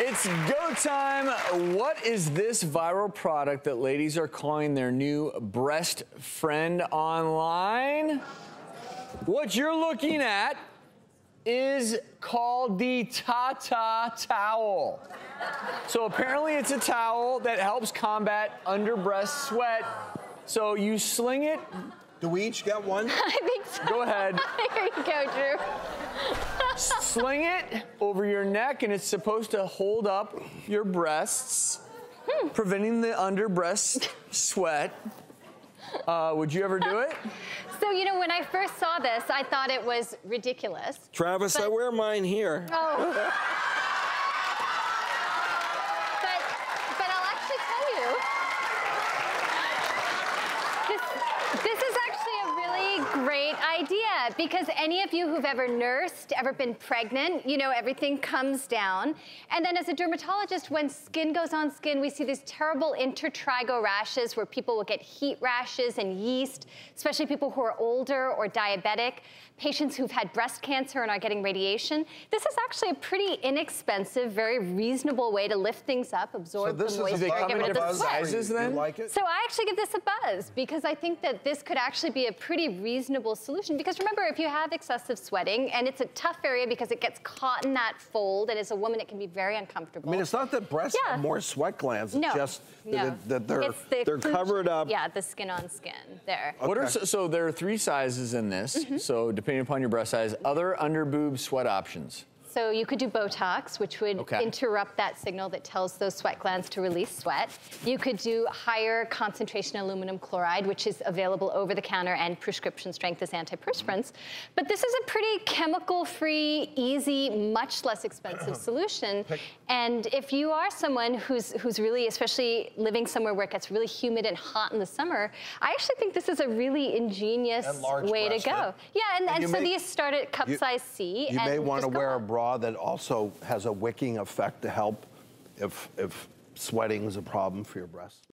It's go time. What is this viral product that ladies are calling their new breast friend online? What you're looking at is called the Tata towel. So apparently it's a towel that helps combat under breast sweat. So you sling it. Do we each get one? I think so. Go ahead. Here you go, Drew. Sling it over your neck, and it's supposed to hold up your breasts, Hmm. preventing the under breast sweat. Uh, would you ever do it? So, you know, when I first saw this, I thought it was ridiculous. Travis, I wear mine here. Oh. but, but I'll actually tell you, this, this is actually a really great idea because any of you who've ever nursed, ever been pregnant, you know, everything comes down. And then as a dermatologist, when skin goes on skin, we see these terrible intertrigo rashes where people will get heat rashes and yeast, especially people who are older or diabetic, patients who've had breast cancer and are getting radiation. This is actually a pretty inexpensive, very reasonable way to lift things up, absorb is the moisture, get rid of the sweat. sizes then? like it? So I actually give this a buzz because I think that this could actually be a pretty reasonable solution. Because remember, if you have excessive sweating, and it's a tough area because it gets caught in that fold, and as a woman, it can be very uncomfortable. I mean, it's not that breasts Yeah. have more sweat glands. It's no, just no. that, that they're, It's the they're covered up. Yeah, the skin on skin there. What are so, so there are three sizes in this. Mm-hmm. So depending upon your breast size, other under boob sweat options. So you could do Botox, which would Okay. interrupt that signal that tells those sweat glands to release sweat. You could do higher concentration aluminum chloride, which is available over the counter and prescription strength as antiperspirants. But this is a pretty chemical-free, easy, much less expensive solution. And if you are someone who's who's really, especially living somewhere where it gets really humid and hot in the summer, I actually think this is a really ingenious way to go. Yeah, and, And and, so these start at cup you- size C. You and may want to wear a up. That also has a wicking effect to help if, if sweating is a problem for your breasts.